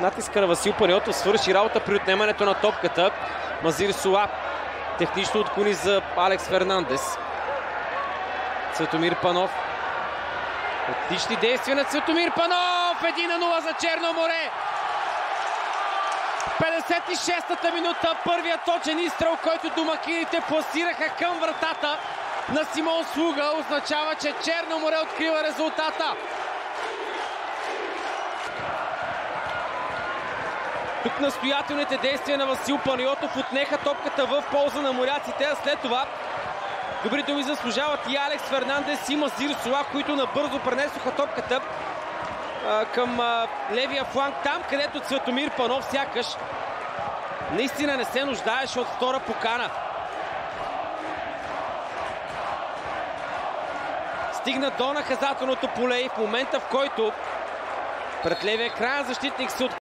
натиска на Васил Паниотов свърши работа при отнемането на топката. Мазир Суа технично отклони за Алекс Фернандес. Цветомир Панов. Отлични действия на Цветомир Панов! 1 на 0 за Черно море! 56-та минута, първият точен изстрел, който домакините пласираха към вратата на Симон Слуга, означава, че Черно море открива резултата. Тук настоятелните действия на Васил Панайотов отнеха топката в полза на моряците, а след това добри думи заслужават и Алекс Фернандес и Мазир Сула, които набързо пренесоха топката а, към а, левия фланг, там където Цветомир Панов сякаш наистина не се нуждаеше от втора покана. Стигна до наказателното поле и в момента в който пред левия крайен защитник се от